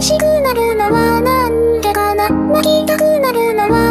しくなるのはなんでかな。泣きたくなるのは